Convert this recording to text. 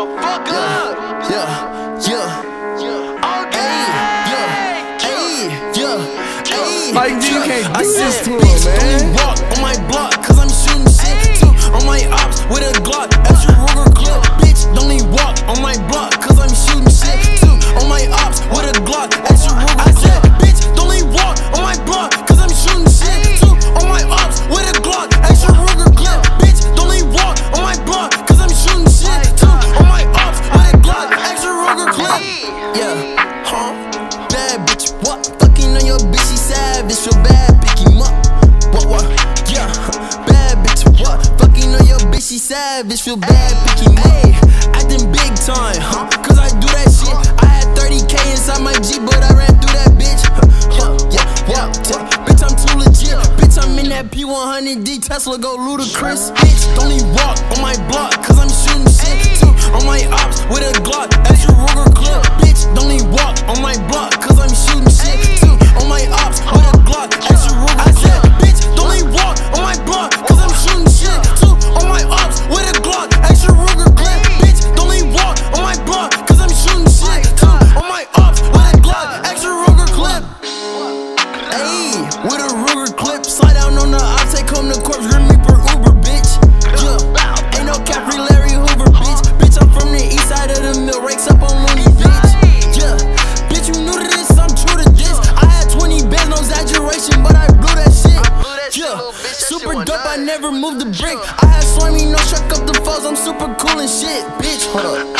the fuck up. Yeah, yeah. Okay. Ayy, yeah. Ayy, yeah. Ayy, Mike G yeah. can't I do said, this to him, man. don't walk on my block, cause I'm shooting shit too. On my ops with a Glock, Bad bitch, what? Fucking on your bitch, she savage, feel bad, pick him up. What, what? Yeah, bad bitch, what? Fucking on your bitch, she savage, feel bad, pick him up. Acting big time, huh? Cause I do that shit. I had 30k inside my Jeep, but I ran through that bitch. Huh, yeah, what? Bitch, I'm too legit. Bitch, I'm in that P100D Tesla, go ludicrous. Bitch, don't even walk never move the brick. I had swimming. no truck up the falls, I'm super cool and shit, bitch. Hold up.